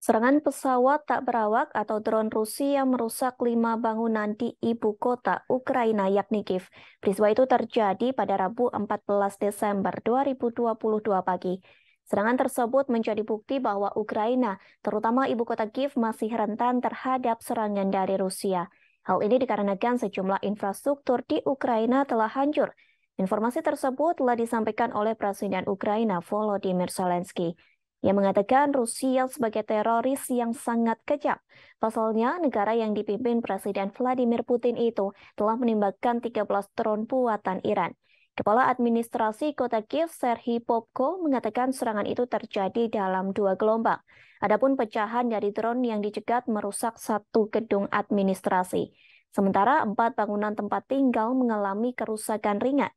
Serangan pesawat tak berawak atau drone Rusia merusak lima bangunan di ibu kota Ukraina yakni Kiev. Peristiwa itu terjadi pada Rabu 14 Desember 2022 pagi. Serangan tersebut menjadi bukti bahwa Ukraina, terutama ibu kota Kiev, masih rentan terhadap serangan dari Rusia. Hal ini dikarenakan sejumlah infrastruktur di Ukraina telah hancur. Informasi tersebut telah disampaikan oleh Presiden Ukraina Volodymyr Zelensky yang mengatakan Rusia sebagai teroris yang sangat kejam. Pasalnya, negara yang dipimpin Presiden Vladimir Putin itu telah menembakkan 13 drone buatan Iran. Kepala Administrasi Kota Kiev, Serhi Popko, mengatakan serangan itu terjadi dalam dua gelombang. Adapun pecahan dari drone yang dicegat merusak satu gedung administrasi. Sementara empat bangunan tempat tinggal mengalami kerusakan ringan.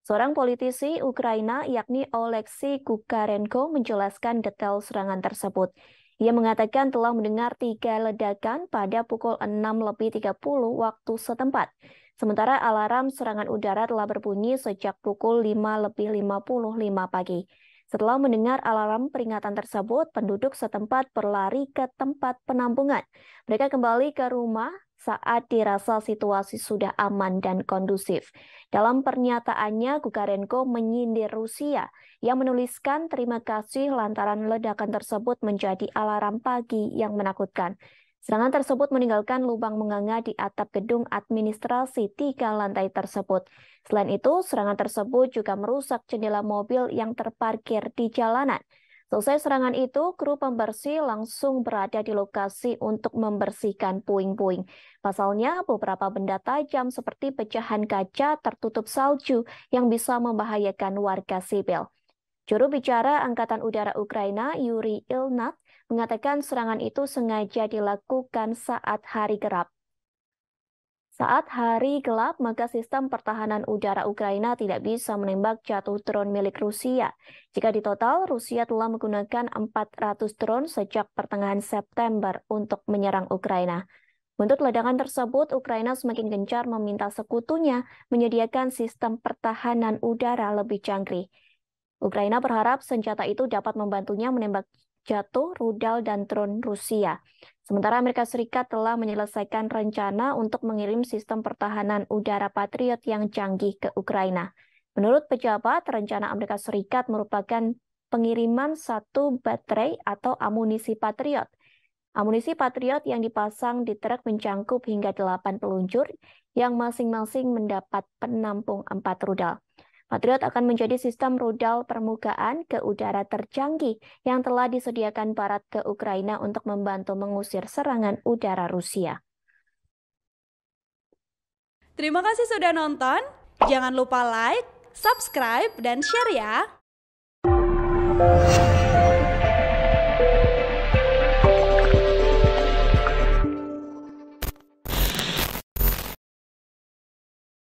Seorang politisi Ukraina yakni Oleksiy Kukarenko menjelaskan detail serangan tersebut. Ia mengatakan telah mendengar tiga ledakan pada pukul 6 lebih 30 waktu setempat. Sementara alarm serangan udara telah berbunyi sejak pukul 5 lebih 55 pagi. Setelah mendengar alarm peringatan tersebut, penduduk setempat berlari ke tempat penampungan. Mereka kembali ke rumah saat dirasa situasi sudah aman dan kondusif. Dalam pernyataannya, Gukarenko menyindir Rusia yang menuliskan terima kasih lantaran ledakan tersebut menjadi alarm pagi yang menakutkan. Serangan tersebut meninggalkan lubang menganga di atap gedung administrasi tiga lantai tersebut. Selain itu, serangan tersebut juga merusak jendela mobil yang terparkir di jalanan. Selesai serangan itu, kru pembersih langsung berada di lokasi untuk membersihkan puing-puing. Pasalnya, beberapa benda tajam seperti pecahan kaca tertutup salju yang bisa membahayakan warga sipil. Juru bicara Angkatan Udara Ukraina, Yuri Ilnat, mengatakan serangan itu sengaja dilakukan saat hari gelap. Saat hari gelap, maka sistem pertahanan udara Ukraina tidak bisa menembak jatuh drone milik Rusia. Jika di total, Rusia telah menggunakan 400 drone sejak pertengahan September untuk menyerang Ukraina. Untuk ledakan tersebut, Ukraina semakin gencar meminta sekutunya menyediakan sistem pertahanan udara lebih canggih. Ukraina berharap senjata itu dapat membantunya menembak jatuh rudal dan drone Rusia. Sementara Amerika Serikat telah menyelesaikan rencana untuk mengirim sistem pertahanan udara Patriot yang canggih ke Ukraina. Menurut pejabat, rencana Amerika Serikat merupakan pengiriman satu baterai atau amunisi Patriot. Amunisi Patriot yang dipasang di truk mencangkup hingga 8 peluncur yang masing-masing mendapat penampung 4 rudal. Patriot akan menjadi sistem rudal permukaan ke udara tercanggih yang telah disediakan Barat ke Ukraina untuk membantu mengusir serangan udara Rusia. Terima kasih sudah nonton. Jangan lupa like, subscribe, dan share ya.